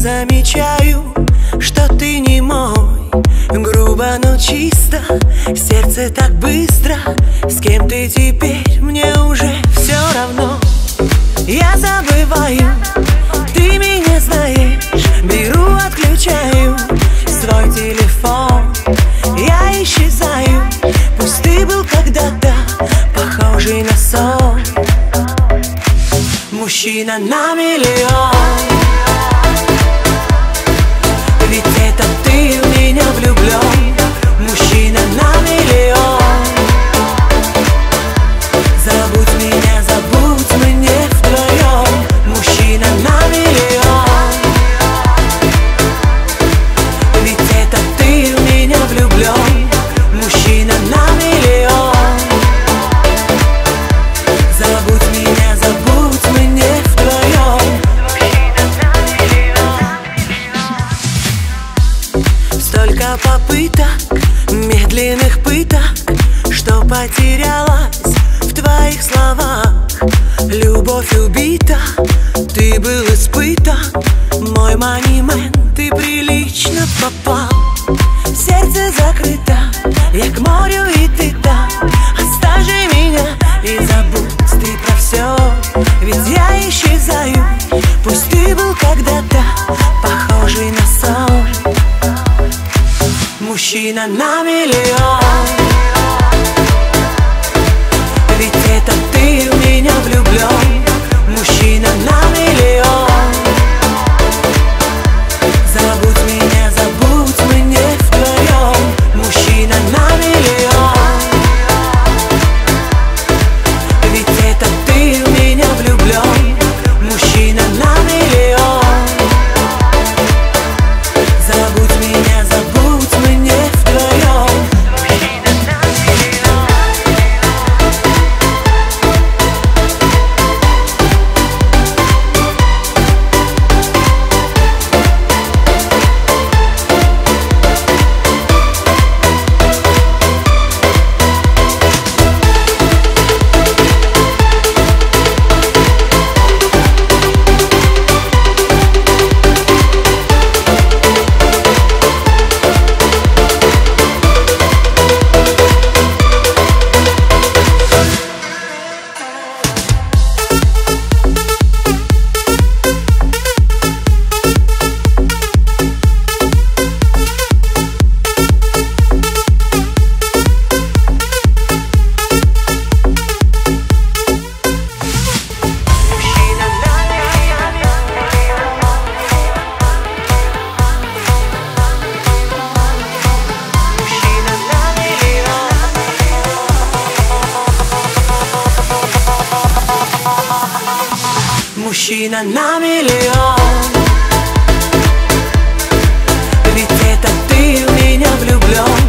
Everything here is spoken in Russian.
замечаю, что ты не мой. Грубо, но чисто, сердце так быстро. С кем ты теперь, мне уже все равно. Я забываю, ты меня знаешь. Беру, отключаю свой телефон. Я исчезаю, пусть ты был когда-то Похожий на сон Мужчина на миллион ведь Попыток, медленных пыток Что потерялась в твоих словах. Любовь убита, ты был испытан Мой манимен, ты прилично попал Мужчина на Мужчина на миллион. Ведь это ты в меня влюблен